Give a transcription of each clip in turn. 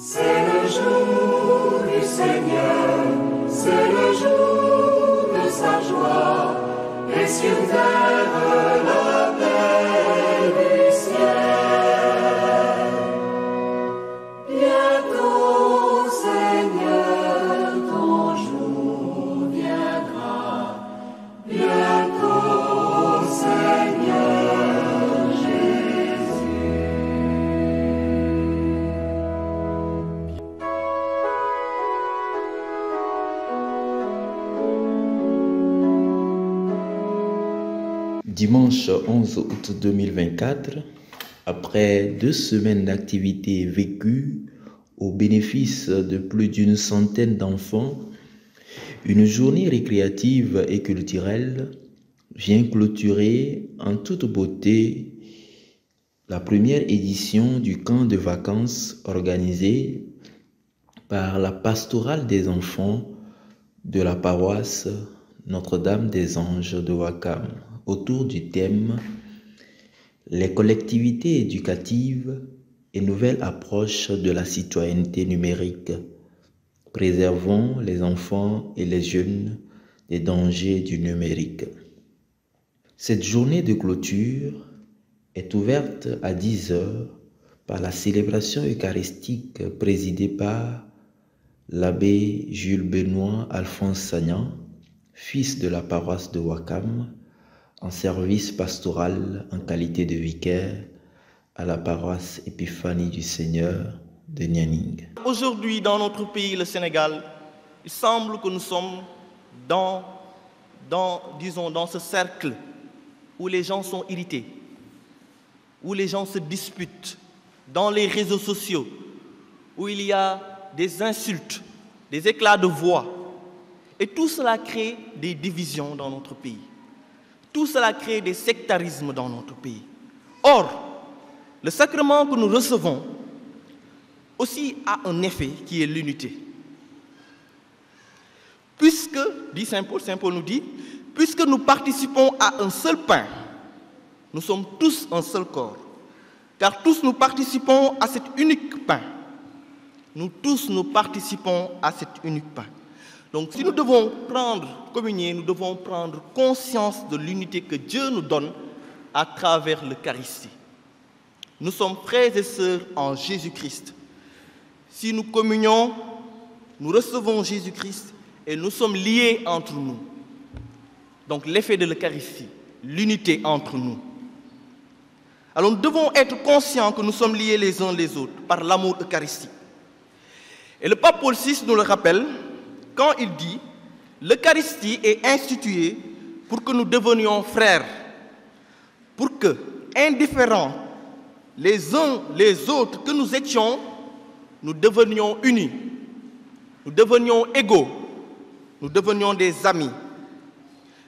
C'est le jour du Seigneur, c'est le jour de sa joie, et sur terre Dimanche 11 août 2024, après deux semaines d'activités vécues au bénéfice de plus d'une centaine d'enfants, une journée récréative et culturelle vient clôturer en toute beauté la première édition du camp de vacances organisé par la pastorale des enfants de la paroisse Notre-Dame des Anges de Wakam autour du thème Les collectivités éducatives et nouvelles approches de la citoyenneté numérique. Préservons les enfants et les jeunes des dangers du numérique. Cette journée de clôture est ouverte à 10 heures par la célébration eucharistique présidée par l'abbé Jules Benoît Alphonse Sagnan, fils de la paroisse de Wakam, en service pastoral en qualité de vicaire à la paroisse Épiphanie du Seigneur de Nianing. Aujourd'hui, dans notre pays, le Sénégal, il semble que nous sommes dans, dans, disons, dans ce cercle où les gens sont irrités, où les gens se disputent, dans les réseaux sociaux, où il y a des insultes, des éclats de voix. Et tout cela crée des divisions dans notre pays. Tout cela crée des sectarismes dans notre pays. Or, le sacrement que nous recevons aussi a un effet qui est l'unité. Puisque, dit Saint Paul, Saint Paul nous dit, puisque nous participons à un seul pain, nous sommes tous un seul corps, car tous nous participons à cet unique pain. Nous tous nous participons à cet unique pain. Donc si nous devons prendre, communier, nous devons prendre conscience de l'unité que Dieu nous donne à travers l'Eucharistie. Nous sommes frères et sœurs en Jésus-Christ. Si nous communions, nous recevons Jésus-Christ et nous sommes liés entre nous. Donc l'effet de l'Eucharistie, l'unité entre nous. Alors nous devons être conscients que nous sommes liés les uns les autres par l'amour eucharistique. Et le pape Paul VI nous le rappelle quand il dit L'Eucharistie est instituée pour que nous devenions frères, pour que, indifférents les uns les autres que nous étions, nous devenions unis, nous devenions égaux, nous devenions des amis.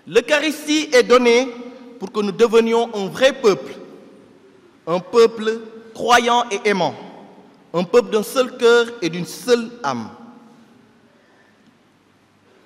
L'Eucharistie est donnée pour que nous devenions un vrai peuple, un peuple croyant et aimant, un peuple d'un seul cœur et d'une seule âme.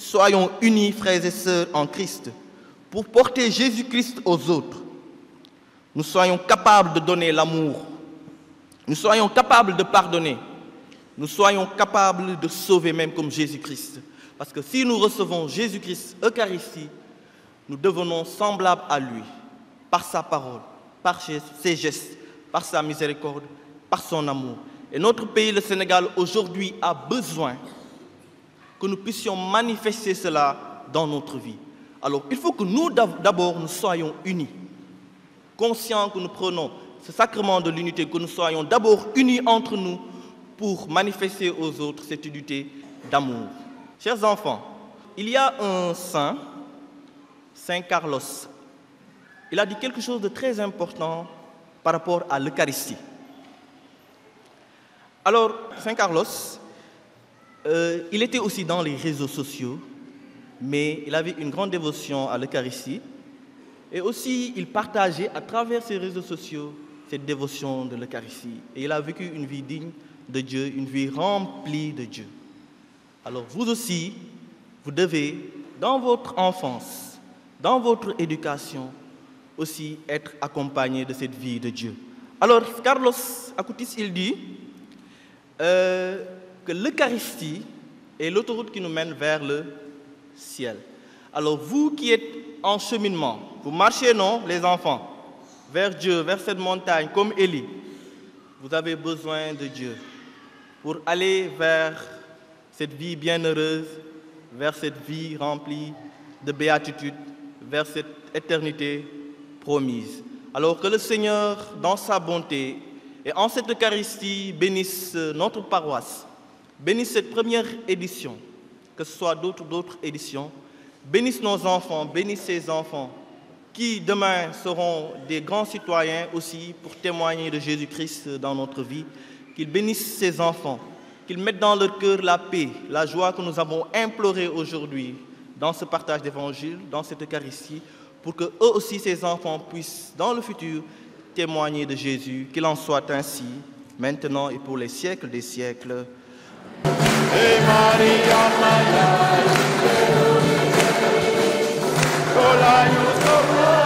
soyons unis frères et sœurs en Christ pour porter Jésus-Christ aux autres. Nous soyons capables de donner l'amour. Nous soyons capables de pardonner. Nous soyons capables de sauver même comme Jésus-Christ. Parce que si nous recevons Jésus-Christ Eucharistie nous devenons semblables à lui par sa parole par ses gestes par sa miséricorde par son amour. Et notre pays le Sénégal aujourd'hui a besoin que nous puissions manifester cela dans notre vie. Alors, il faut que nous, d'abord, nous soyons unis, conscients que nous prenons ce sacrement de l'unité, que nous soyons d'abord unis entre nous pour manifester aux autres cette unité d'amour. Chers enfants, il y a un saint, Saint Carlos. Il a dit quelque chose de très important par rapport à l'Eucharistie. Alors, Saint Carlos, euh, il était aussi dans les réseaux sociaux, mais il avait une grande dévotion à l'Eucharistie. Et aussi, il partageait à travers ses réseaux sociaux cette dévotion de l'Eucharistie. Et il a vécu une vie digne de Dieu, une vie remplie de Dieu. Alors vous aussi, vous devez, dans votre enfance, dans votre éducation, aussi être accompagné de cette vie de Dieu. Alors, Carlos Acutis, il dit euh, que l'Eucharistie est l'autoroute qui nous mène vers le ciel. Alors, vous qui êtes en cheminement, vous marchez, non, les enfants, vers Dieu, vers cette montagne, comme Élie, vous avez besoin de Dieu pour aller vers cette vie bienheureuse, vers cette vie remplie de béatitude, vers cette éternité promise. Alors que le Seigneur, dans sa bonté et en cette Eucharistie, bénisse notre paroisse, bénisse cette première édition, que ce soit d'autres d'autres éditions, bénisse nos enfants, bénisse ces enfants qui demain seront des grands citoyens aussi pour témoigner de Jésus-Christ dans notre vie, qu'il bénisse ces enfants, qu'ils mettent dans leur cœur la paix, la joie que nous avons implorée aujourd'hui dans ce partage d'évangile, dans cette Eucharistie, pour que eux aussi, ces enfants, puissent dans le futur témoigner de Jésus, qu'il en soit ainsi, maintenant et pour les siècles des siècles. Arrête.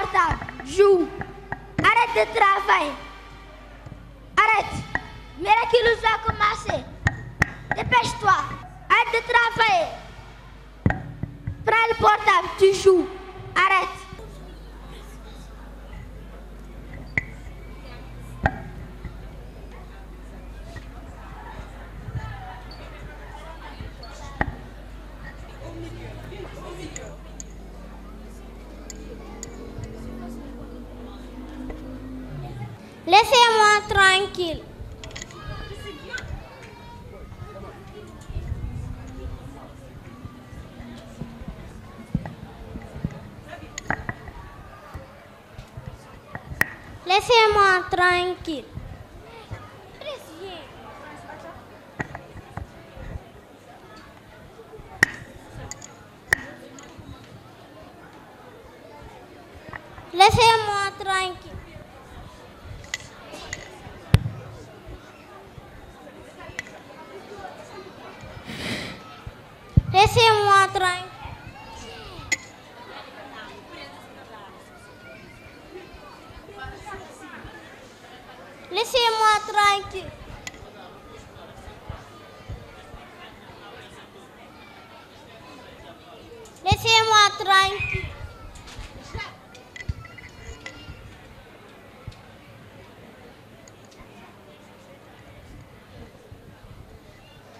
Prends le portable. Joue. Arrête de travailler. Arrête. Miraculous va commencer. Dépêche-toi. Arrête de travailler. Prends le portable. Tu joues. Arrête. Tranquille. Laissez-moi tranquille. Laissez-moi tranquille. Laissez-moi tranquille. Laissez-moi tranquille. Laissez-moi tranquille.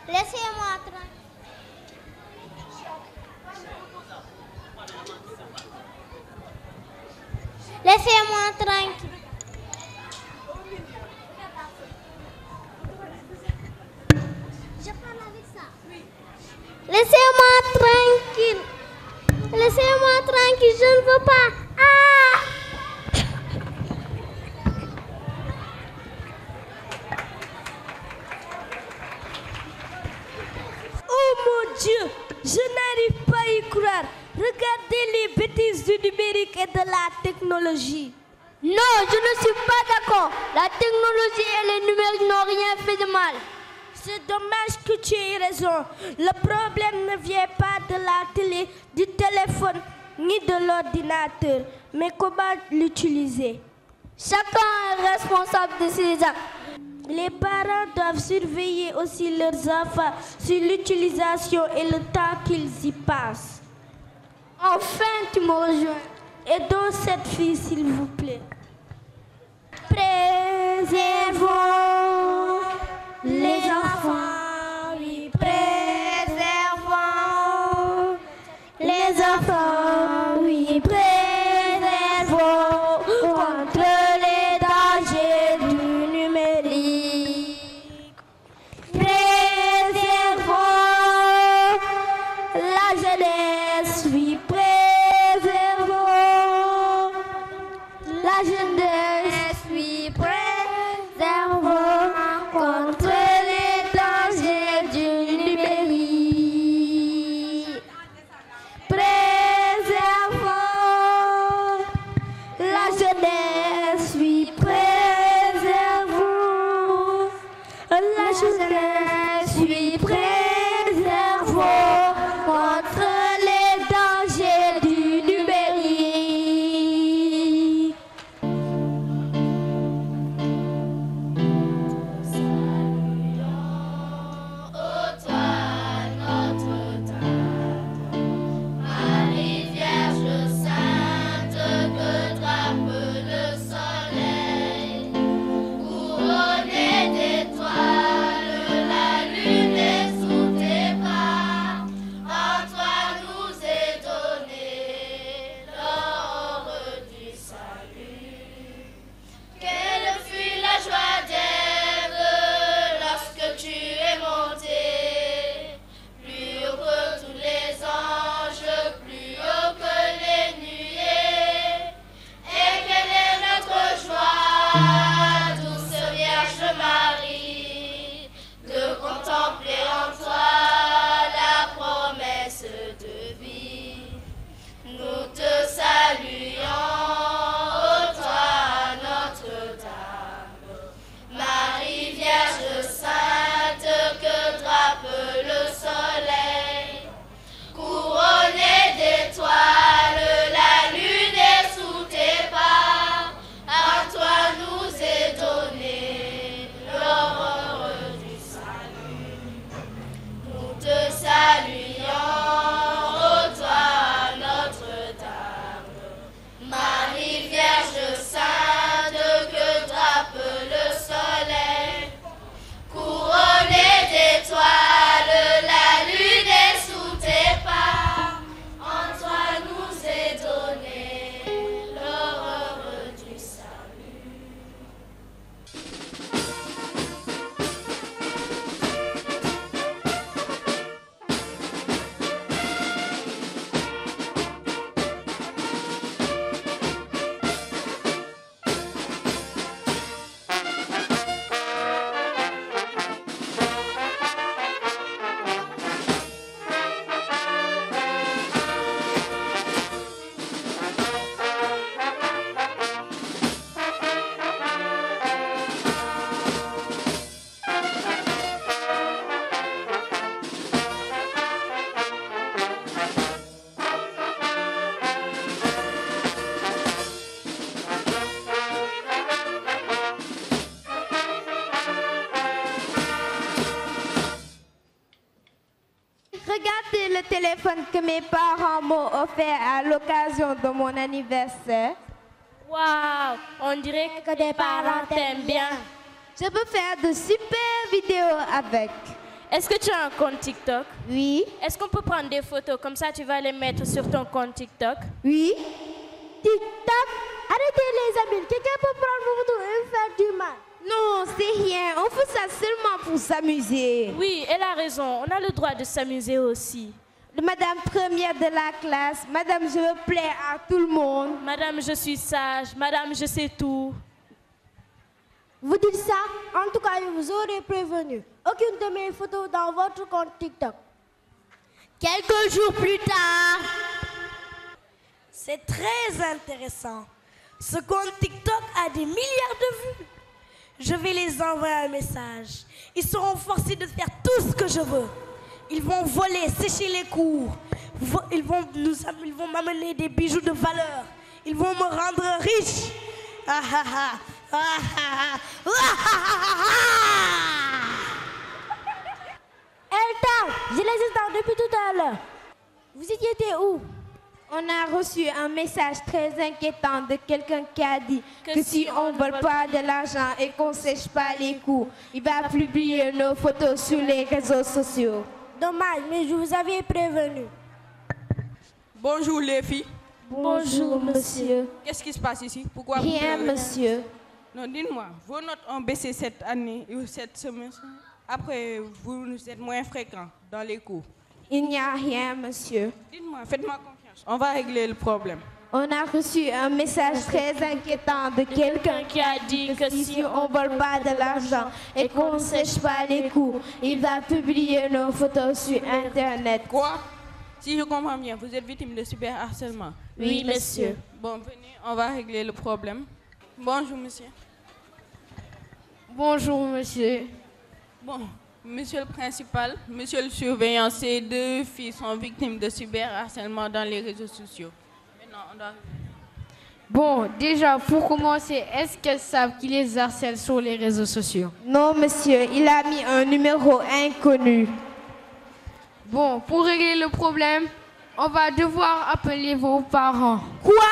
Laissez-moi tranquille. Laissez-moi tranquille. Je technologie. Non, je ne suis pas d'accord. La technologie et les numériques n'ont rien fait de mal. C'est dommage que tu aies raison. Le problème ne vient pas de la télé, du téléphone, ni de l'ordinateur, mais comment l'utiliser? Chacun est responsable de ses actes. Les parents doivent surveiller aussi leurs enfants sur l'utilisation et le temps qu'ils y passent. Enfin, tu me rejoins. Aidons cette fille, s'il vous plaît. Préservons que mes parents m'ont offert à l'occasion de mon anniversaire. Waouh, on dirait que tes parents t'aiment bien. Je peux faire de super vidéos avec. Est-ce que tu as un compte TikTok? Oui, Est-ce qu'on peut prendre des photos? Comme ça tu vas les mettre sur ton compte TikTok oui. TikTok, Arrêtez les amis, quelqu'un peut prendre vos photos et me faire du mal. Non, c'est rien. On fait ça seulement pour s'amuser. Oui, elle a raison. On a le droit de s'amuser aussi. Madame première de la classe, Madame, je veux plaire à tout le monde. Madame, je suis sage. Madame, je sais tout. Vous dites ça En tout cas, je vous aurais prévenu. Aucune de mes photos dans votre compte TikTok. Quelques jours plus tard, C'est très intéressant. Ce compte TikTok a des milliards de vues. Je vais les envoyer un message. Ils seront forcés de faire tout ce que je veux. Ils vont voler, sécher les cours. Ils vont nous ils vont m'amener des bijoux de valeur. Ils vont me rendre riche. Ah ah ah. Ah ah ah. Ah ah ah ah. Elta, je les attends depuis tout à l'heure. Vous étiez où? On a reçu un message très inquiétant de quelqu'un qui a dit que, si on ne vole pas de l'argent et qu'on ne sèche pas les coups, il va publier nos photos sur les réseaux sociaux. Dommage, mais je vous avais prévenu. Bonjour les filles. Bonjour, monsieur. Qu'est-ce qui se passe ici? Pourquoi vous Rien, monsieur. Non, dites-moi, vos notes ont baissé cette année ou cette semaine? Après, vous êtes moins fréquent dans les cours. Il n'y a rien, monsieur. Dites-moi, faites-moi confiance. On va régler le problème. On a reçu un message très inquiétant de quelqu'un qui a dit que si on ne vole pas de l'argent et qu'on ne sèche pas les coups, il va publier nos photos sur Internet. Quoi? Si je comprends bien, vous êtes victime de cyberharcèlement. Oui, monsieur. Bon, venez, on va régler le problème. Bonjour, monsieur. Bonjour, monsieur. Bon, monsieur le principal, monsieur le surveillant, ces deux filles sont victimes de cyberharcèlement dans les réseaux sociaux. Maintenant, on doit... Bon, déjà, pour commencer, est-ce qu'elles savent qui les harcèle sur les réseaux sociaux? Non, monsieur, il a mis un numéro inconnu. Bon, pour régler le problème, on va devoir appeler vos parents. Quoi?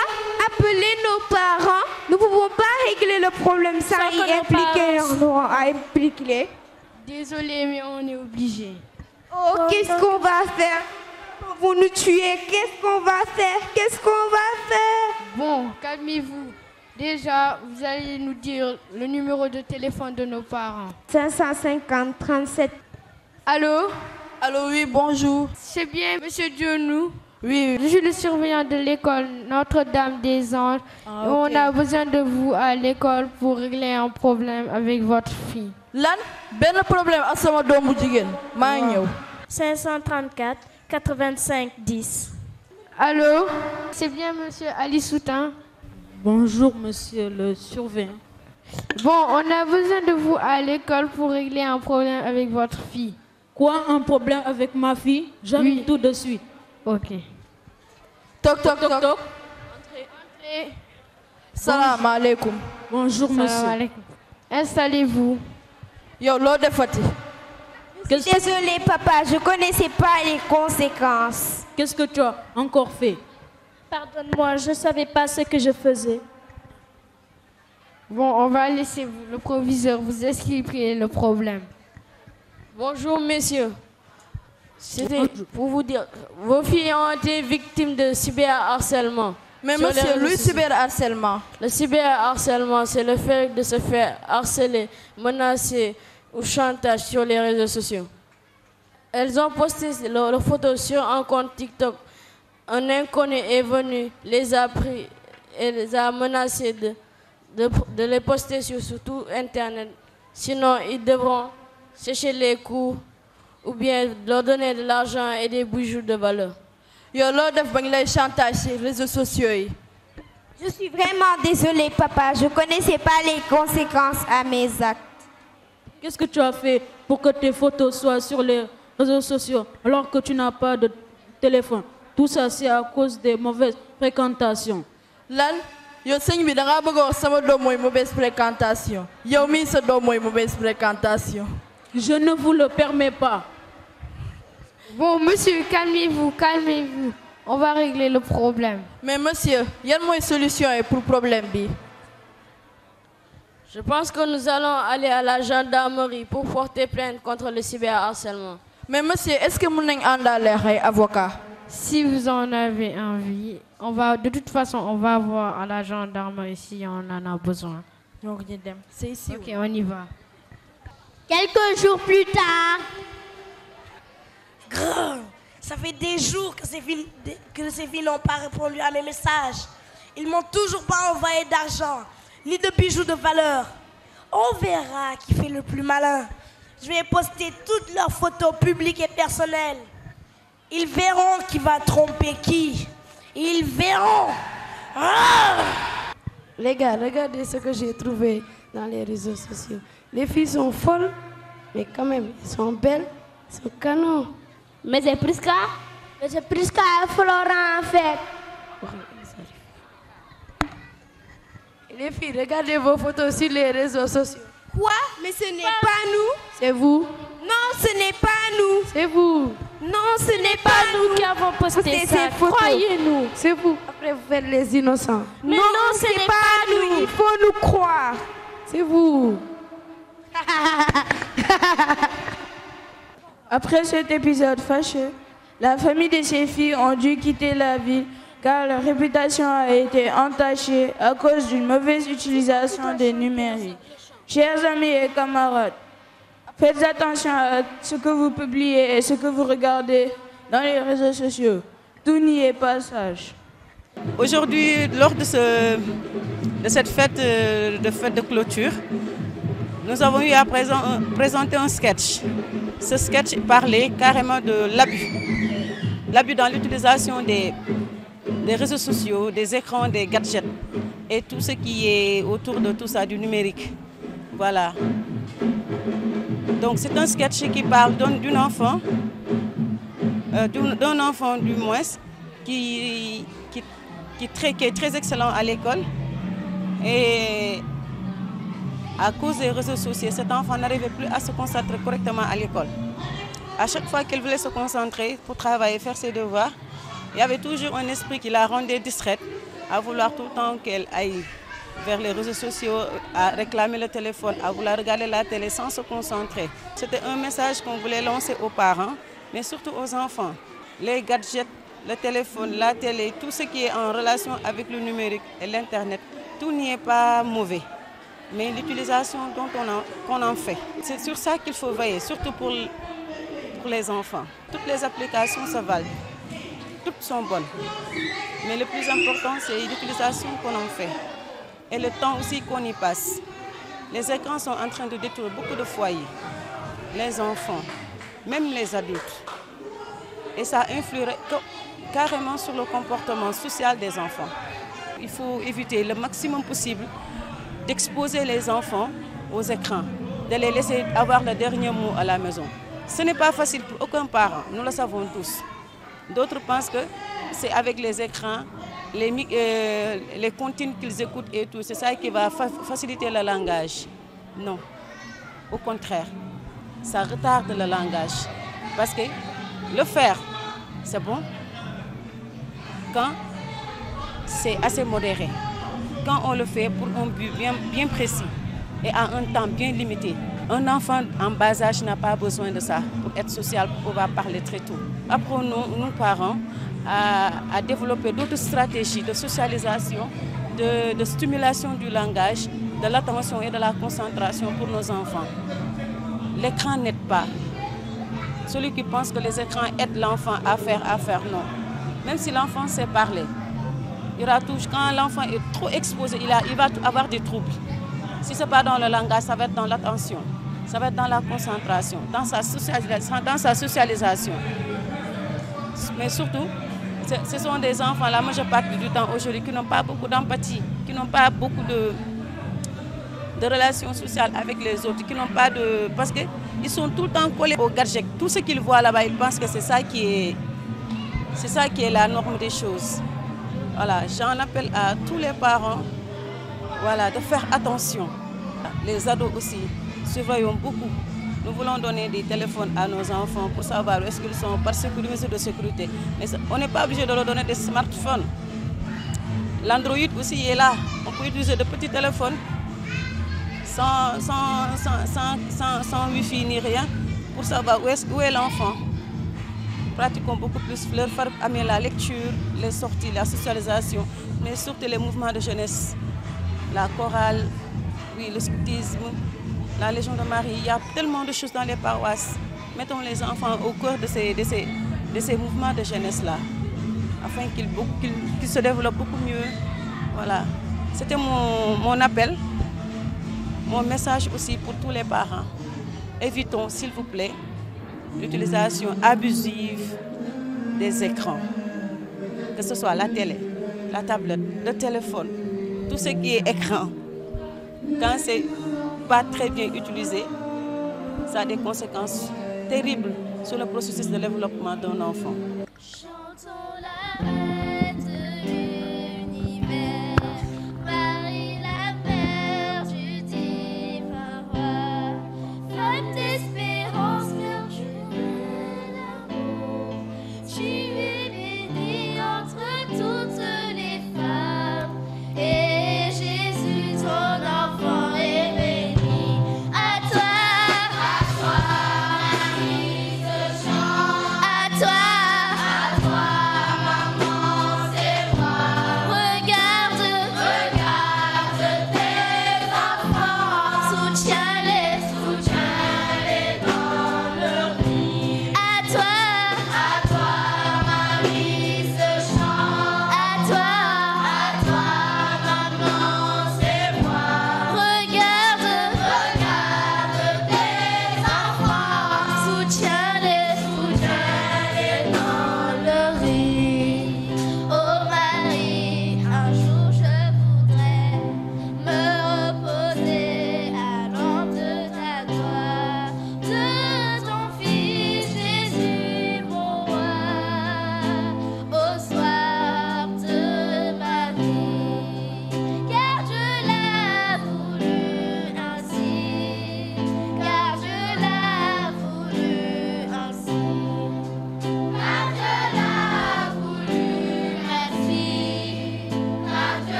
Appeler nos parents? Nous ne pouvons pas régler le problème sans, y impliquer parents- non, à impliquer. Désolé, mais on est obligé. Oh, qu'est-ce qu'on va faire? Vous nous tuer, qu'est-ce qu'on va faire? Qu'est-ce qu'on va faire? Bon, calmez-vous. Déjà, vous allez nous dire le numéro de téléphone de nos parents. 550 37. Allô? Allô, oui, bonjour. C'est bien, monsieur Dionou Oui, Je suis le surveillant de l'école Notre-Dame des Anges. Ah. On a besoin de vous à l'école pour régler un problème avec votre fille. lan? Benn problème ñëw 534 85 10. Allô? C'est bien, monsieur Ali Soutin? Bonjour, monsieur le surveillant. Bon, on a besoin de vous à l'école pour régler un problème avec votre fille. Quoi, un problème avec ma fille? J'arrive Oui. tout de suite. Ok. toc toc Toc, toc toc. salaamaaleykum Bonjour, Salam monsieur. alaikum. Installez-vous. loo defati Qu'est-ce Désolé, papa, je connaissais pas les conséquences. qu'est-ce que tu as encore fait? Pardonne-moi, je ne savais pas ce que je faisais. Bon, on va laisser vous- le proviseur vous expliquer le problème. Bonjour, messieurs. C'était pour vous dire, vos filles ont été victimes de cyberharcèlement. mais Sur monsieur sociaux. cyberharcèlement Le cyberharcèlement, c'est le fait de se faire harceler, menacer ou chantage sur les réseaux sociaux. Elles ont posté leurs photos sur un compte TikTok. Un inconnu est venu, les a pris et les a menacés de, de, de les poster sur, sur tout Internet. Sinon, ils devront sécher les cours ou bien leur donner de l'argent et des bijoux de valeur. ñu lay chantage ci réseaux sociaux Je suis vraiment désolée, papa. Je connaissais pas les conséquences à mes actes. Qu'est-ce que tu as fait pour que tes photos soient sur les réseaux sociaux alors que tu n'as pas de téléphone? Tout ça, c'est à cause des mauvaises fréquentations. lan yow sëñ bi da ngaa bëgg a wax sama doom mooy mauvaise fréquentation yow mii sa doom mooy mauvaise fréquentation Je ne vous le permets pas. Bon, monsieur, calmez-vous, calmez-vous. On va régler le problème. mais monsieur yan mooy solution yi pour problème bi? Je pense que nous allons aller à la gendarmerie pour porter plainte contre le cyberharcèlement. mais monsieur est-ce que nañ àndaale ay avocat Si vous en avez envie, on va, de toute façon, on va voir à la gendarmerie si on en a besoin. C'est ici. Ok, on y va. Quelques jours plus tard. Grrr, ça fait des jours que ces filles, que ces filles n'ont pas répondu à mes messages. Ils m'ont toujours pas envoyé d'argent, ni de bijoux de valeur. On verra qui fait le plus malin. Je vais poster toutes leurs photos publiques et personnelles. Ils verront qui va tromper qui. Ils verront. Ah les gars, regardez ce que j'ai trouvé dans les réseaux sociaux. Les filles sont folles, mais quand même, elles sont belles, elles sont canons. Mais c'est Prisca Mais c'est Prisca et Florent en fait. Les filles, regardez vos photos sur les réseaux sociaux. Quoi? Mais ce n'est pas nous. C'est vous. Non, ce n'est pas nous. C'est vous. Non, ce n'est pas nous qui avons posté ça. Croyez-nous. C'est vous. Après, vous faites les innocents. Non, non ce n'est pas nous. Il faut nous croire. C'est vous. Après cet épisode fâcheux, la famille de ces filles ont dû quitter la ville car leur réputation a été entachée à cause d'une mauvaise utilisation des numériques. Chers amis et camarades, faites attention à ce que vous publiez et ce que vous regardez dans les réseaux sociaux. Tout n'y est pas sage. Aujourd'hui, lors de, ce, de cette fête euh, de, fête de clôture, nous avons eu à présent, présenter un sketch. Ce sketch parlait carrément de l'abus. L'abus dans l'utilisation des, des réseaux sociaux, des écrans, des gadgets et tout ce qui est autour de tout ça, du numérique. Voilà. Donc c'est un sketch qui parle d'un enfant, euh, d'un enfant du moins, qui, qui, qui, très, est très excellent à l'école. Et à cause des réseaux sociaux, cet enfant n'arrivait plus à se concentrer correctement à l'école. À chaque fois qu'elle voulait se concentrer pour travailler, faire ses devoirs, il y avait toujours un esprit qui la rendait distraite, à vouloir tout le temps qu'elle aille vers les réseaux sociaux, à réclamer le téléphone, à vouloir regarder la télé sans se concentrer. C'était un message qu'on voulait lancer aux parents, mais surtout aux enfants. Les gadgets, le téléphone, la télé, tout ce qui est en relation avec le numérique et l'Internet, tout n'y est pas mauvais. Mais l'utilisation dont on en, en fait, c'est sur ça qu'il faut veiller, surtout pour, pour les enfants. Toutes les applications se valent toutes sont bonnes. Mais le plus important, c'est l'utilisation qu'on en fait et le temps aussi qu'on y passe. Les écrans sont en train de détruire beaucoup de foyers, les enfants, même les adultes. Et ça influe carrément sur le comportement social des enfants. Il faut éviter le maximum possible d'exposer les enfants aux écrans, de les laisser avoir le dernier mot à la maison. Ce n'est pas facile pour aucun parent, nous le savons tous. D'autres pensent que c'est avec les écrans, les, euh, qu'ils écoutent et tout, c'est ça qui va faciliter le langage. Non, au contraire, ça retarde le langage. Parce que le faire, c'est bon quand c'est assez modéré. Quand on le fait pour un but bien précis et à un temps bien limité. Un enfant en bas âge n'a pas besoin de ça pour être social, pour pouvoir parler très tôt. Apprenons, nous parents, à, développer d'autres stratégies de socialisation, de, stimulation du langage, de l'attention et de la concentration pour nos enfants. L'écran n'aide pas. Celui qui pense que les écrans aident l'enfant à faire, à faire, non. Même si l'enfant sait parler, il aura quand l'enfant est trop exposé, il, il va avoir des troubles. Si ce n'est pas dans le langage, ça va être dans l'attention, ça va être dans la concentration, dans sa socialisation. Mais surtout, ce sont des enfants, la majeure partie du temps aujourd'hui, qui n'ont pas beaucoup d'empathie, qui n'ont pas beaucoup de, de relations sociales avec les autres, qui n'ont pas de... Parce qu'ils sont tout le temps collés au gadget. Tout ce qu'ils voient là-bas, ils pensent que c'est ça qui est... C'est ça qui est la norme des choses. Voilà, j'en appelle à tous les parents voilà, de faire attention. Les ados aussi, beaucoup. Nous voulons donner des téléphones à nos enfants pour savoir où est-ce qu'ils sont, parce que les mesures de sécurité. Mais on n'est pas obligé de leur donner des smartphones. L'Android aussi est là. On peut utiliser de petits téléphones sans, sans, sans, ni rien pour savoir où est, est l'enfant. Pratiquons beaucoup plus leur faire amener la lecture, les sorties, la socialisation, mais surtout les mouvements de jeunesse, la chorale, oui, le scoutisme la Légion de Marie. Il y a tellement de choses dans les paroisses. Mettons les enfants au cœur de ces, de ces, de ces mouvements de jeunesse-là, afin qu'ils se développent beaucoup mieux. Voilà. C'était mon, mon appel, mon message aussi pour tous les parents. Évitons, s'il vous plaît, l'utilisation abusive des écrans, que ce soit la télé, la tablette, le téléphone, tout ce qui est écran. Quand c'est pas très bien utilisé, ça a des conséquences terribles sur le processus de développement d'un enfant.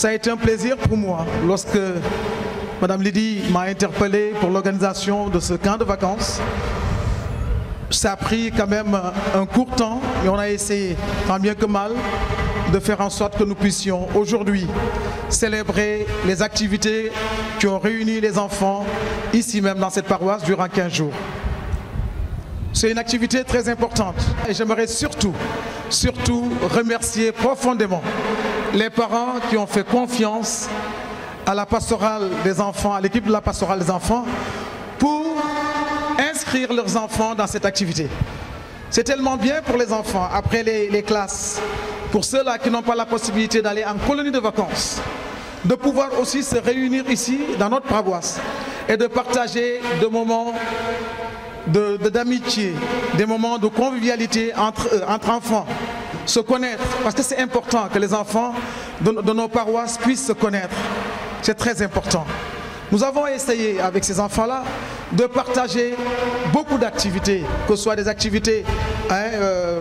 Ça a été un plaisir pour moi lorsque Madame Lydie m'a interpellé pour l'organisation de ce camp de vacances. Ça a pris quand même un court temps et on a essayé, tant bien que mal, de faire en sorte que nous puissions aujourd'hui célébrer les activités qui ont réuni les enfants ici même dans cette paroisse durant 15 jours. C'est une activité très importante et j'aimerais surtout, surtout remercier profondément les parents qui ont fait confiance à la pastorale des enfants, à l'équipe de la pastorale des enfants, pour inscrire leurs enfants dans cette activité. C'est tellement bien pour les enfants, après les, classes, pour ceux-là qui n'ont pas la possibilité d'aller en colonie de vacances, de pouvoir aussi se réunir ici, dans notre paroisse, et de partager des moments d'amitié, de, des moments de convivialité entre, entre enfants, se connaître, parce que c'est important que les enfants de, nos paroisses puissent se connaître. C'est très important. Nous avons essayé avec ces enfants-là de partager beaucoup d'activités, que ce soit des activités hein, euh,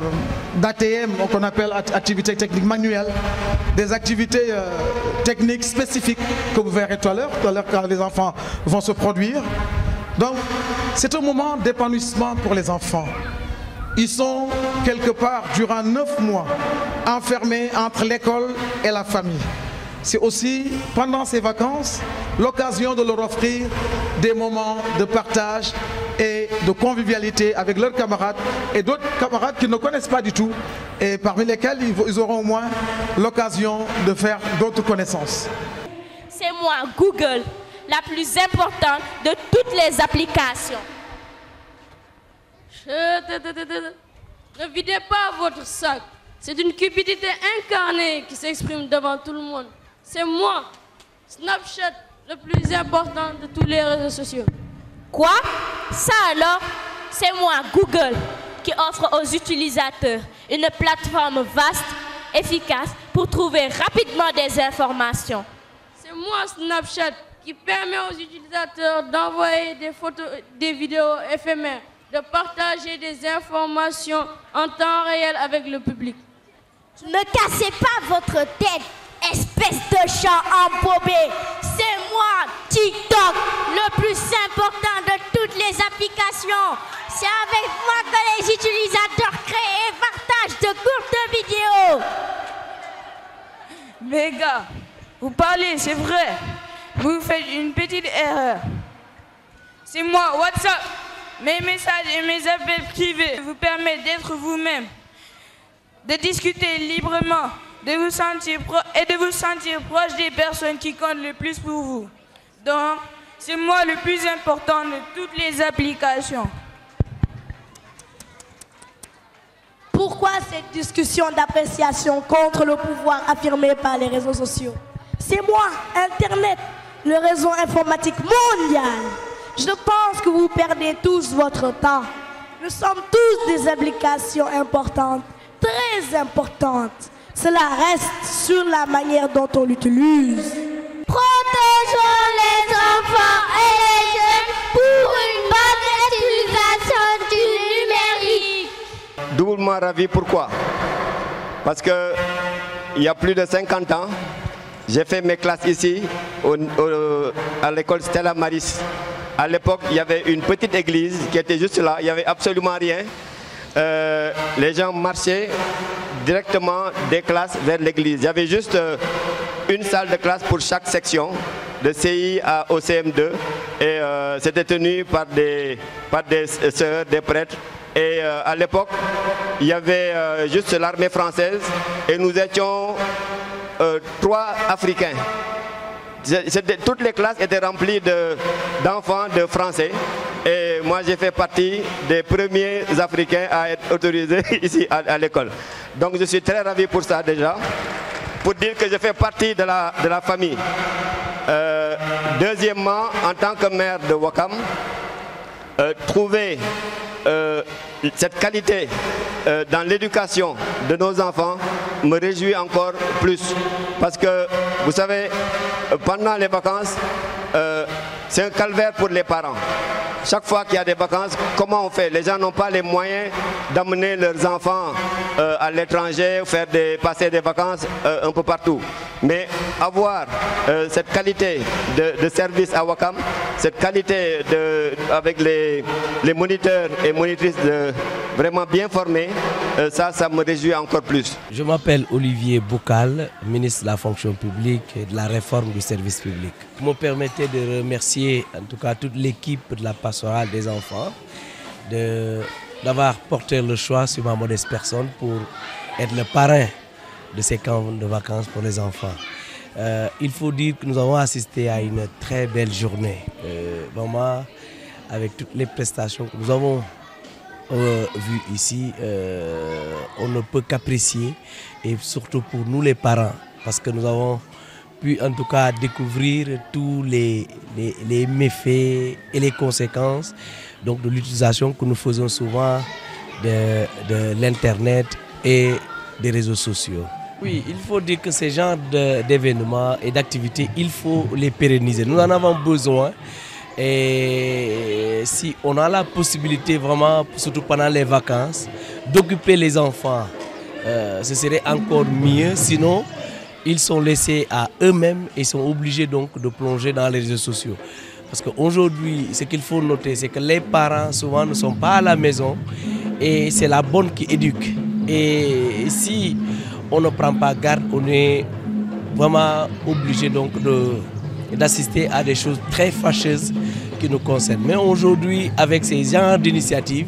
d'ATM, qu'on appelle activités techniques manuelles, des activités euh, techniques spécifiques que vous verrez tout à l'heure, tout à l'heure quand les enfants vont se produire. Donc, c'est un moment d'épanouissement pour les enfants. Ils sont quelque part durant neuf mois enfermés entre l'école et la famille. C'est aussi, pendant ces vacances, l'occasion de leur offrir des moments de partage et de convivialité avec leurs camarades et d'autres camarades qu'ils ne connaissent pas du tout et parmi lesquels ils auront au moins l'occasion de faire d'autres connaissances. C'est moi, Google, la plus importante de toutes les applications. Ne videz pas votre sac. C'est une cupidité incarnée qui s'exprime devant tout le monde. C'est moi, Snapchat, le plus important de tous les réseaux sociaux. Quoi? Ça alors? C'est moi, Google, qui offre aux utilisateurs une plateforme vaste, efficace, pour trouver rapidement des informations. C'est moi, Snapchat, qui permet aux utilisateurs d'envoyer des photos, des vidéos éphémères, de partager des informations en temps réel avec le public. Ne cassez pas votre tête, espèce de chat embobé. C'est moi, TikTok, le plus important de toutes les applications. C'est avec moi que les utilisateurs créent et partagent de courtes vidéos. Mais gars, vous parlez, c'est vrai. Vous faites une petite erreur. C'est moi, WhatsApp. Mes messages et mes appels privés vous permettent d'être vous-même, de discuter librement, de vous sentir et de vous sentir proche des personnes qui comptent le plus pour vous. Donc, c'est moi le plus important de toutes les applications. Pourquoi cette discussion d'appréciation contre le pouvoir affirmé par les réseaux sociaux? C'est moi, Internet, le réseau informatique mondial. Je pense que vous perdez tous votre temps. Nous sommes tous des applications importantes, très importantes. Cela reste sur la manière dont on l'utilise. Protégeons les enfants et les jeunes pour une bonne utilisation du numérique. Doublement ravi, pourquoi? Parce que il y a plus de 50 ans, j'ai fait mes classes ici, au, au, à l'école Stella Maris. À l'époque, il y avait une petite église qui était juste là, il n'y avait absolument rien. Euh, les gens marchaient directement des classes vers l'église. Il y avait juste euh, une salle de classe pour chaque section, de CI à OCM2. Et euh, c'était tenu par des, par des sœurs, des prêtres. Et à l'époque, il y avait juste l'armée française et nous étions trois Africains. Toutes les classes étaient remplies de- d'enfants de, Français. Et moi, j'ai fait partie des premiers Africains à être autorisés ici à, l'école. Donc, je suis très ravi pour ça déjà. Pour dire que je fais partie de la, famille. Euh, deuxièmement, en tant que maire de Wakam, euh, trouver euh, cette qualité dans l'éducation de nos enfants me réjouit encore plus. Parce que, vous savez, euh, pendant les vacances, euh, c'est un calvaire pour les parents. chaque fois qu'il y a des vacances, comment on fait? Les gens n'ont pas les moyens d'amener leurs enfants euh, à l'étranger, faire des, passer des vacances un peu partout. Mais avoir euh, cette qualité de, service à Wakam, cette qualité avec les, moniteurs et monitrices vraiment bien formés, ça, ça me réjouit encore plus. Je m'appelle Olivier Boucal, ministre de la fonction publique et de la réforme du service public. Vous me permettez de remercier en tout cas toute l'équipe de la pastorale des enfants d'avoir porté le choix sur ma modeste personne pour être le parrain de ces camps de vacances pour les enfants. Euh, il faut dire que nous avons assisté à une très belle journée. Euh, vraiment, avec toutes les prestations que nous avons euh, vues ici, on ne peut qu'apprécier, et surtout pour nous les parents, parce que nous avons pu en tout cas découvrir tous les, méfaits et les conséquences donc, de l'utilisation que nous faisons souvent de l'Internet et des réseaux sociaux. Oui, il faut dire que ces genres d'événements et d'activités, il faut les pérenniser. Nous en avons besoin. Et si on a la possibilité vraiment, surtout pendant les vacances, d'occuper les enfants, euh, ce serait encore mieux. Sinon, ils sont laissés à eux-mêmes et sont obligés donc de plonger dans les réseaux sociaux. Parce qu'aujourd'hui, ce qu'il faut noter, c'est que les parents souvent ne sont pas à la maison et c'est la bonne qui éduque. Et si on ne prend pas garde, on est vraiment obligé donc d'assister à des choses très fâcheuses qui nous concernent. Mais aujourd'hui, avec ces genres d'initiatives,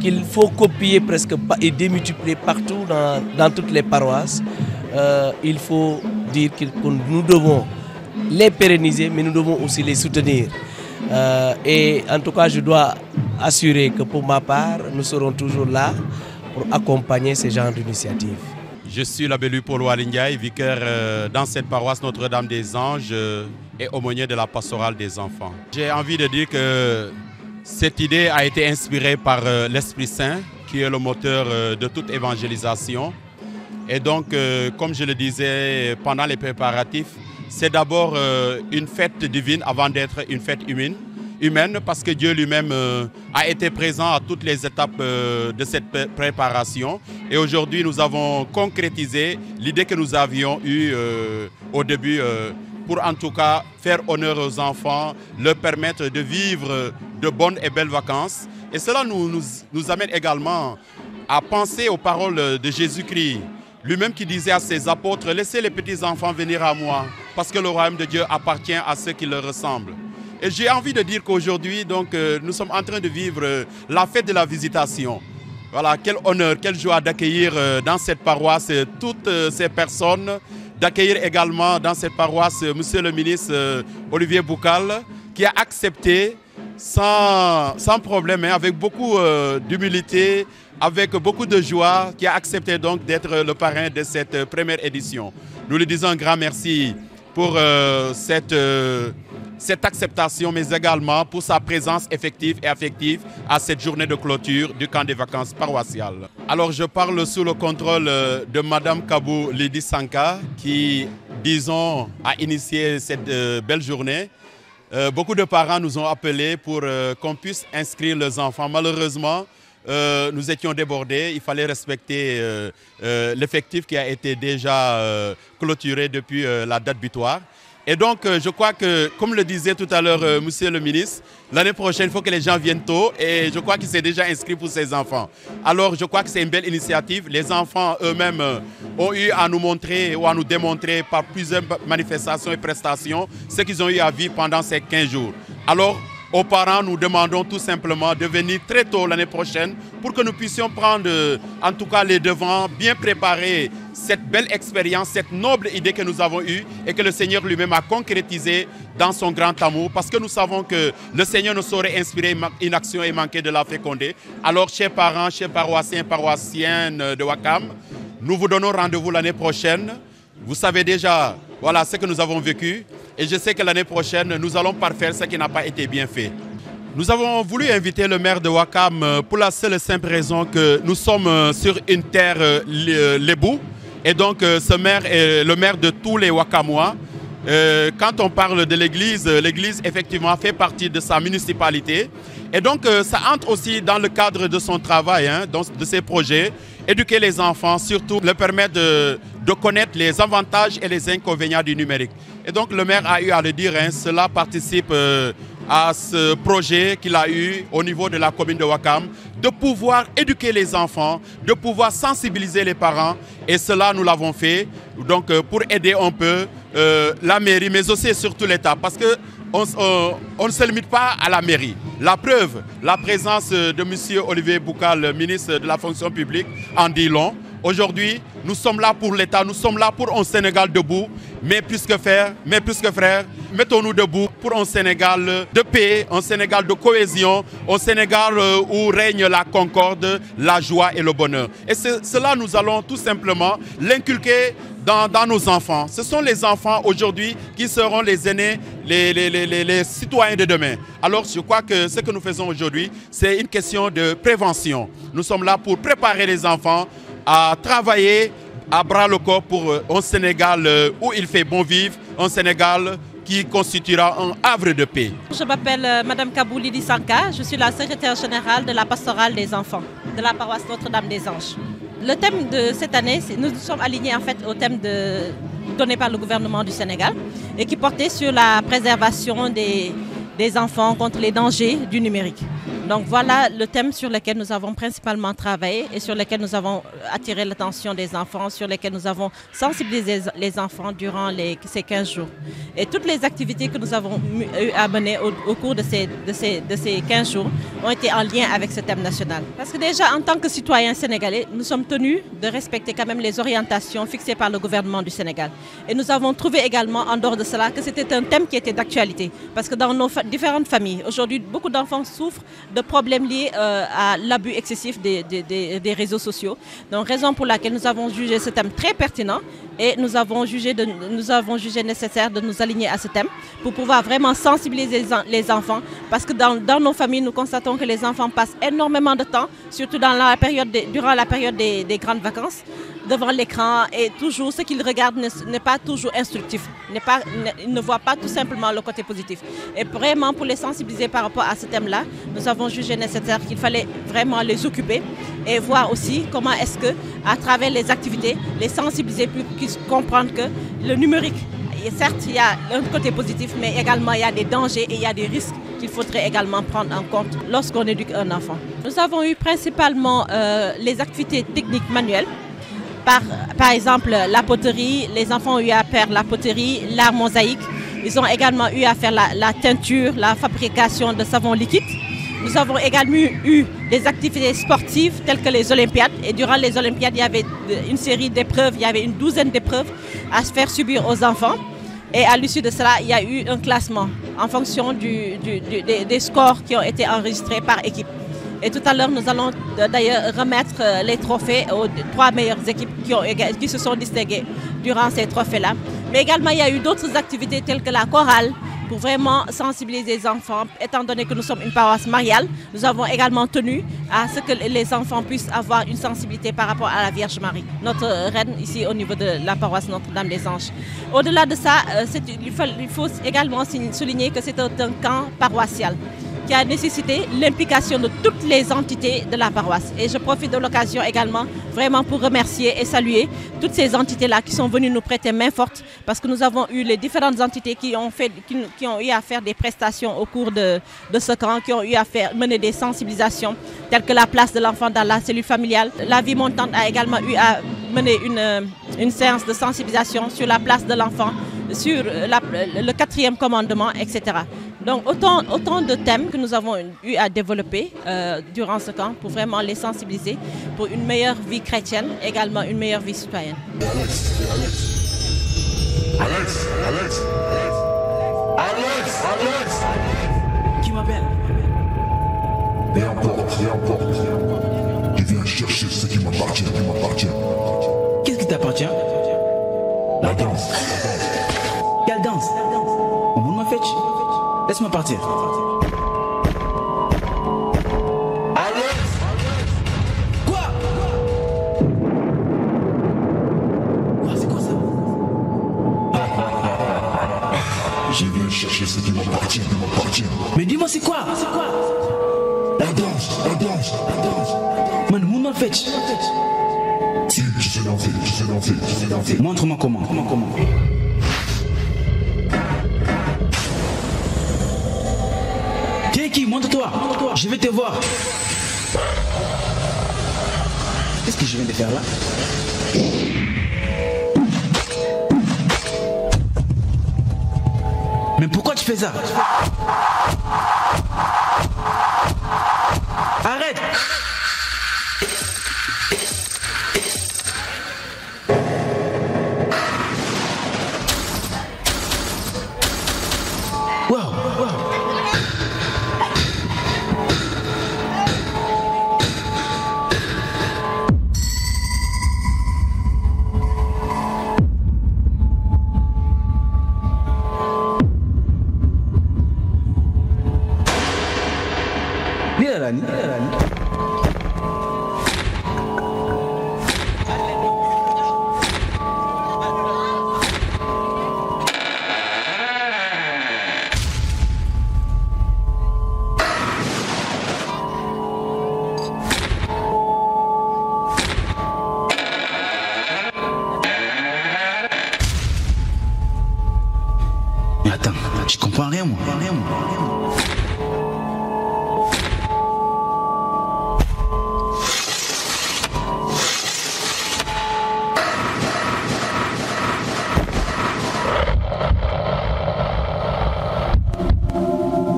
qu'il faut copier presque et démultiplier partout dans, toutes les paroisses, euh, il faut dire que nous devons les pérenniser, mais nous devons aussi les soutenir. Euh, et en tout cas, je dois assurer que pour ma part, nous serons toujours là pour accompagner ces genres d'initiatives. Je suis l'abbé Paul Walingaï, vicaire euh, dans cette paroisse Notre-Dame des Anges et aumônier de la pastorale des enfants. J'ai envie de dire que cette idée a été inspirée par l'Esprit Saint, qui est le moteur de toute évangélisation. Et donc, euh, comme je le disais pendant les préparatifs, c'est d'abord euh, une fête divine avant d'être une fête humaine, parce que Dieu lui-même euh, a été présent à toutes les étapes de cette préparation. Et aujourd'hui, nous avons concrétisé l'idée que nous avions eue au début pour en tout cas faire honneur aux enfants, leur permettre de vivre de bonnes et belles vacances. Et cela nous amène également à penser aux paroles de Jésus-Christ lui-même qui disait à ses apôtres, laissez les petits enfants venir à moi, parce que le royaume de Dieu appartient à ceux qui leur ressemblent. Et j'ai envie de dire qu'aujourd'hui, donc, euh, nous sommes en train de vivre euh, la fête de la visitation. Voilà, quel honneur, quelle joie d'accueillir euh, dans cette paroisse toutes ces personnes, d'accueillir également dans cette paroisse Monsieur le ministre Olivier Boucal, qui a accepté sans, sans problème, hein, avec beaucoup d'humilité, avec beaucoup de joie, qui a accepté donc d'être le parrain de cette première édition. Nous lui disons un grand merci pour cette, cette acceptation, mais également pour sa présence effective et affective à cette journée de clôture du camp des vacances paroissiales. Alors je parle sous le contrôle euh, de Madame Kabou Lidi Sanka, qui, disons, a initié cette belle journée. beaucoup de parents nous ont appelés pour qu'on puisse inscrire leurs enfants. Malheureusement, euh, nous étions débordés. Il fallait respecter euh, euh, l'effectif qui a été déjà clôturé depuis la date butoir. Et donc, je crois que, comme le disait tout à l'heure Monsieur le ministre, l'année prochaine, il faut que les gens viennent tôt. Et je crois qu'il s'est déjà inscrit pour ses enfants. Alors, je crois que c'est une belle initiative. Les enfants eux-mêmes ont eu à nous montrer ou à nous démontrer par plusieurs manifestations et prestations ce qu'ils ont eu à vivre pendant ces 15 jours. Alors, aux parents, nous demandons tout simplement de venir très tôt l'année prochaine pour que nous puissions prendre en tout cas les devants, bien préparer cette belle expérience, cette noble idée que nous avons eue et que le Seigneur lui-même a concrétisée dans son grand amour parce que nous savons que le Seigneur ne saurait inspirer une action et manquer de la féconder. Alors, chers parents, chers paroissiens, paroissiennes de Wakam, nous vous donnons rendez-vous l'année prochaine. Vous savez déjà, voilà ce que nous avons vécu. Et je sais que l'année prochaine, nous allons parfaire ce qui n'a pas été bien fait. Nous avons voulu inviter le maire de Wakam euh, pour la seule et simple raison que nous sommes euh, sur une terre euh, lébou. Et donc ce maire est le maire de tous les Wakamois. quand on parle de l'Église, l'Église effectivement fait partie de sa municipalité. Et donc ça entre aussi dans le cadre de son travail, hein, de ses projets. Éduquer les enfants, surtout leur permettre de, connaître les avantages et les inconvénients du numérique. Et donc le maire a eu à le dire, hein, cela participe à ce projet qu'il a eu au niveau de la commune de Wakam, de pouvoir éduquer les enfants, de pouvoir sensibiliser les parents. Et cela, nous l'avons fait donc, euh, pour aider un peu euh, la mairie, mais aussi et surtout l'État. Parce que on, ne se limite pas à la mairie. La preuve, la présence de M. Olivier Boukal, ministre de la fonction publique, en dit long. Aujourd'hui, nous sommes là pour l'État, nous sommes là pour un Sénégal debout, mais plus que faire, mais plus que frère, mettons-nous debout pour un Sénégal de paix, un Sénégal de cohésion, un Sénégal euh, où règne la concorde, la joie et le bonheur. Et cela, nous allons tout simplement l'inculquer dans, nos enfants. Ce sont les enfants aujourd'hui qui seront les aînés, les, les, citoyens de demain. Alors je crois que ce que nous faisons aujourd'hui, c'est une question de prévention. Nous sommes là pour préparer les enfants à travailler à bras le corps pour euh, un Sénégal euh, où il fait bon vivre, un Sénégal qui constituera un havre de paix. Je m'appelle euh, Madame Kabouli Dissanka, je suis la secrétaire générale de la pastorale des enfants de la paroisse Notre-Dame des Anges. Le thème de cette année, nous sommes alignés en fait au thème donné par le gouvernement du Sénégal et qui portait sur la préservation des enfants contre les dangers du numérique. Donc voilà le thème sur lequel nous avons principalement travaillé et sur lequel nous avons attiré l'attention des enfants, sur lequel nous avons sensibilisé les enfants durant ces 15 jours. Et toutes les activités que nous avons eu à mener au, cours de ces, de, ces, de ces 15 jours ont été en lien avec ce thème national. Parce que déjà, en tant que citoyens sénégalais, nous sommes tenus de respecter quand même les orientations fixées par le gouvernement du Sénégal. Et nous avons trouvé également, en dehors de cela, que c'était un thème qui était d'actualité. Parce que dans nos différentes familles, aujourd'hui, beaucoup d'enfants souffrent problèmes liés euh, à l'abus excessif des, des, réseaux sociaux. Donc, raison pour laquelle nous avons jugé ce thème très pertinent et nous avons jugé, nous avons jugé nécessaire de nous aligner à ce thème pour pouvoir vraiment sensibiliser les enfants. Parce que dans, nos familles, nous constatons que les enfants passent énormément de temps, surtout dans la période durant la période des, grandes vacances, devant l'écran et toujours ce qu'ils regardent n'est pas toujours instructif, pas, ils ne voient pas tout simplement le côté positif. Et vraiment pour les sensibiliser par rapport à ce thème-là, nous avons jugé nécessaire qu'il fallait vraiment les occuper et voir aussi comment est-ce que, à travers les activités, les sensibiliser pour qu'ils comprennent que le numérique, certes, il y a un côté positif, mais également il y a des dangers et il y a des risques qu'il faudrait également prendre en compte lorsqu'on éduque un enfant. Nous avons eu principalement euh, les activités techniques manuelles. Par, par exemple, la poterie, les enfants ont eu à faire la poterie, l'art mosaïque. Ils ont également eu à faire la teinture, la fabrication de savon liquide. Nous avons également eu des activités sportives telles que les Olympiades. Et durant les Olympiades, il y avait une série d'épreuves, il y avait une douzaine d'épreuves à se faire subir aux enfants. Et à l'issue de cela, il y a eu un classement en fonction des, scores qui ont été enregistrés par équipe. Et tout à l'heure, nous allons d'ailleurs remettre euh, les trophées aux trois meilleures équipes qui, qui se sont distinguées durant ces trophées-là. Mais également, il y a eu d'autres activités telles que la chorale, pour vraiment sensibiliser les enfants, étant donné que nous sommes une paroisse mariale. Nous avons également tenu à ce que les enfants puissent avoir une sensibilité par rapport à la Vierge Marie, notre reine ici au niveau de la paroisse Notre-Dame des Anges. Au-delà de ça, euh, il faut, il faut également souligner que c'est un camp paroissial qui a nécessité l'implication de toutes les entités de la paroisse. Et je profite de l'occasion également vraiment pour remercier et saluer toutes ces entités-là qui sont venues nous prêter main forte parce que nous avons eu les différentes entités qui ont, fait, qui, ont eu à faire des prestations au cours de, de, ce camp, qui ont eu à faire, mener des sensibilisations telles que la place de l'enfant dans la cellule familiale. La vie montante a également eu à mener une, une séance de sensibilisation sur la place de l'enfant, sur le quatrième commandement, etc. Donc autant, autant de thèmes que nous avons eu à développer euh, durant ce camp pour vraiment les sensibiliser pour une meilleure vie chrétienne, également une meilleure vie citoyenne. Alex, Alex, Alex, Alex, Alex, Qui m'appelle? Peu importe, peu importe. Je viens chercher ce qui m'appartient, qui m'appartient. Qu'est-ce qui t'appartient? La danse. Quelle danse? Vous me faites Laisse-moi partir. chercher ce qui m'appartient, m'appartient. Mais dis-moi, c'est quoi? C'est quoi? La danse, la danse, la danse. Man, mon fait. Si, je sais danser, je sais danser, je sais danser. Montre-moi comment, comment, comment. Qui? Montre-toi. Je vais te voir. Qu'est-ce que je viens de faire là? Mais pourquoi tu fais ça? Arrête Mais attends, je comprends rien moi.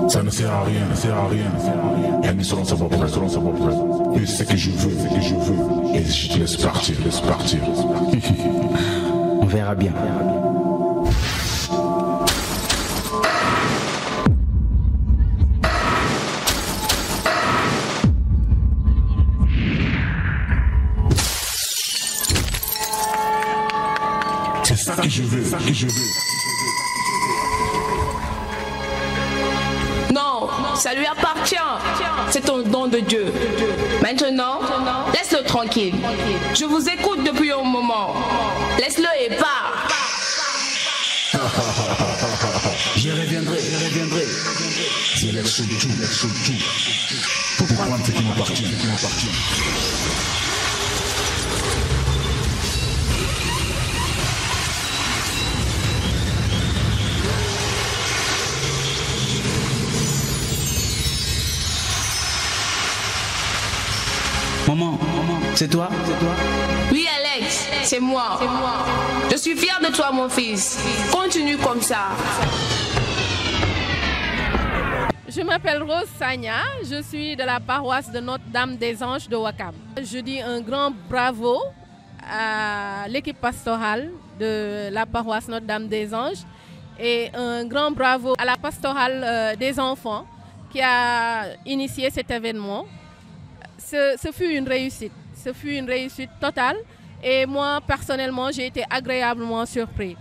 Ça ne sert à rien, ne sert à rien. Elle est selon sa propre, selon sa propre. Fais ce que je veux, ce que je veux. Et je te laisse partir, laisse partir. On verra bien. C'est ça que je veux, ça que je veux. Non, ça lui appartient. C'est un don de Dieu. Maintenant, laisse-le tranquille. Je vous écoute depuis un moment. Laisse-le et pars. Je reviendrai, je reviendrai. Je laisse tout, laisse tout. Pour prendre ce qui m'appartient, ce qui m'appartient. C'est toi C'est toi Oui, Alex, c'est moi. Je suis fière de toi, mon fils. Continue comme ça. Je m'appelle Rose Sagna, je suis de la paroisse de Notre-Dame des Anges de Wakam. Je dis un grand bravo à l'équipe pastorale de la paroisse Notre-Dame des Anges et un grand bravo à la pastorale euh, des enfants qui a initié cet événement. Ce, ce fut une réussite, ce fut une réussite totale et moi personnellement j'ai été agréablement surpris.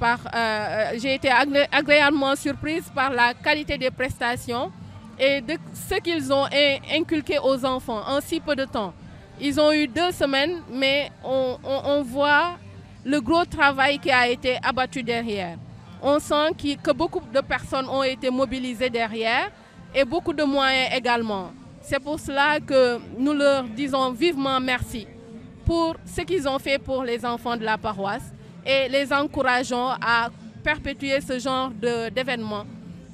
Par, euh, j'ai été agré- agréablement surprise par la qualité des prestations et de ce qu'ils ont in- inculqué aux enfants en si peu de temps. Ils ont eu deux semaines, mais on, voit le gros travail qui a été abattu derrière. On sent que beaucoup de personnes ont été mobilisées derrière et beaucoup de moyens également. C'est pour cela que nous leur disons vivement merci pour ce qu'ils ont fait pour les enfants de la paroisse et les encourageons à perpétuer ce genre d'événements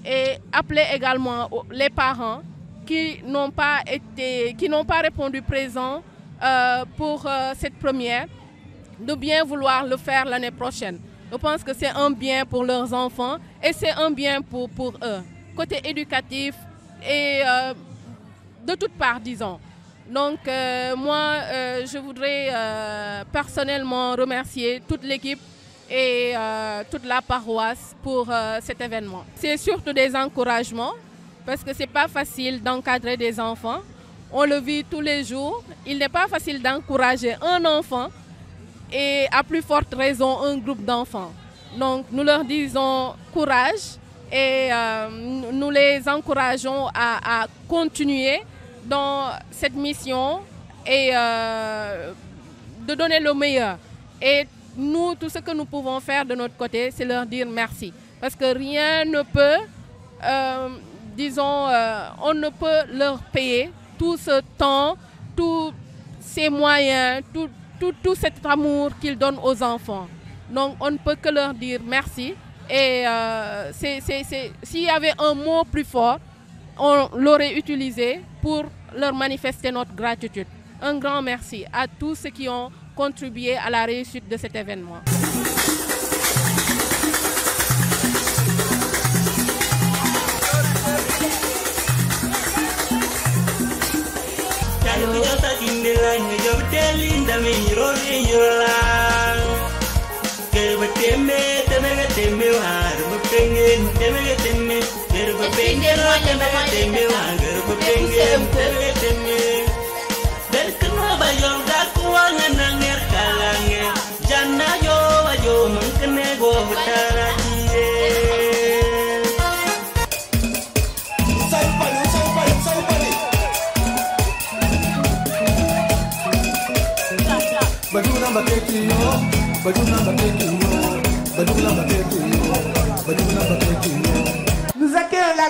et appeler également les parents qui n'ont pas répondu présent euh, pour euh, cette première, de bien vouloir le faire l'année prochaine. Je pense que c'est un bien pour leurs enfants et c'est un bien pour, pour eux, côté éducatif et euh, de toutes parts, disons. Donc, euh, moi, euh, je voudrais euh, personnellement remercier toute l'équipe et toute la paroisse pour cet événement. C'est surtout des encouragements parce que ce n'est pas facile d'encadrer des enfants. On le vit tous les jours. Il n'est pas facile d'encourager un enfant et à plus forte raison un groupe d'enfants. Donc nous leur disons courage et euh, nous les encourageons à, continuer dans cette mission et euh, de donner le meilleur. Et nous, tout ce que nous pouvons faire de notre côté, c'est leur dire merci. Parce que rien ne peut, euh, disons, on ne peut leur payer tout ce temps, tous ces moyens, tout, tout, tout cet amour qu'ils donnent aux enfants. Donc on ne peut que leur dire merci. Et euh, s'il y avait un mot plus fort, on l'aurait utilisé pour leur manifester notre gratitude. Un grand merci à tous ceux qui ont contribué à la réussite de cet événement. tembe wa garba pengen tembe tembe garba pengen wa tembe tembe wa garba pengen tembe tembe dan kena bayar daku wanga nanger kalange janna yo ayo mengkene go hutara diye sampai sampai sampai Badula mbakeki yo, badula mbakeki yo, badula mbakeki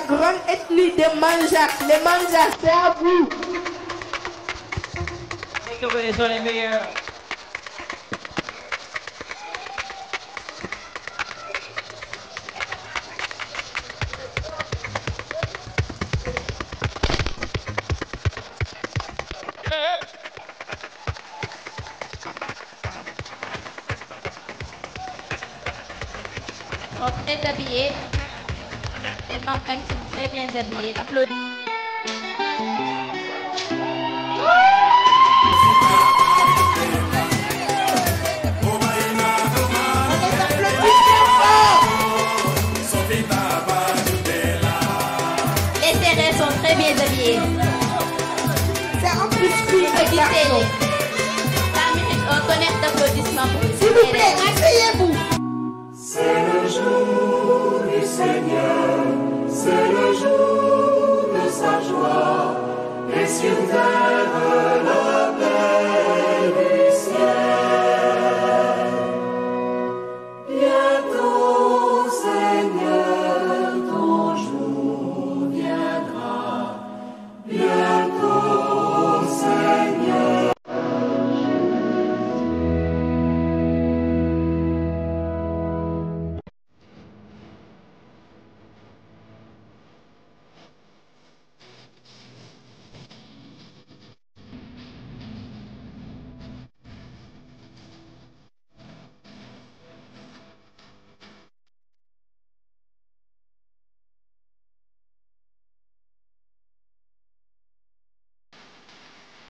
la grande ethnie des Manjas. Les Manjas, c'est à vous.